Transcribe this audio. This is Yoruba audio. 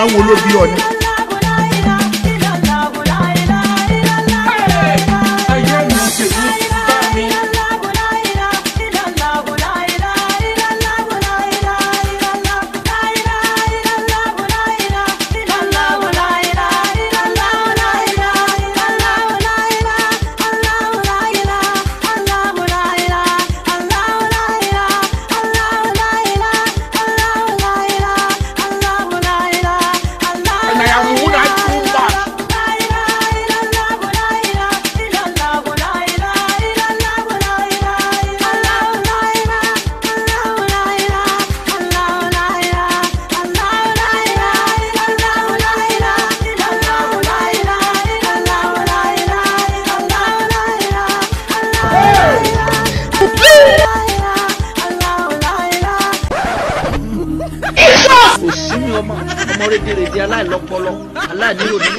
máa ń wo ló bí ọ ni. òṣì mi ọmọ ọmọ rédèrèdè aláìlọ́pọlọ aláìníyòní.